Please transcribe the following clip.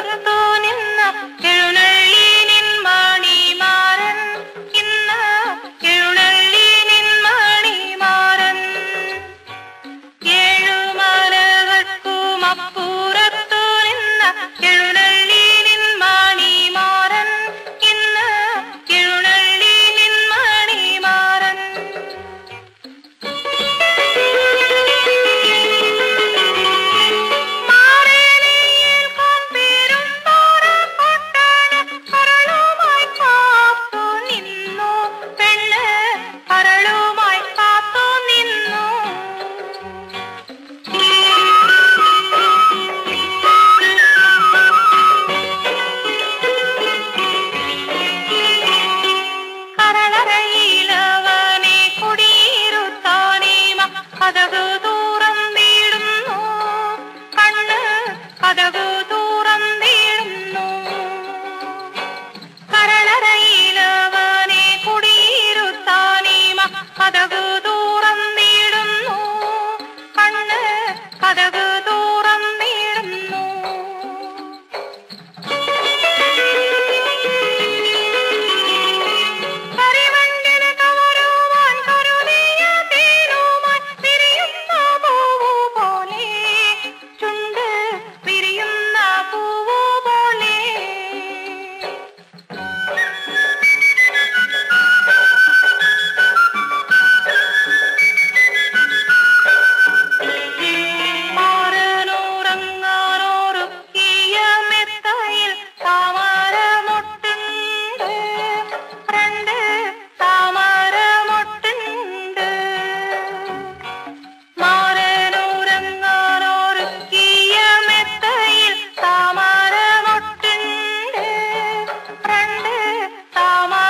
no Whatever. আমার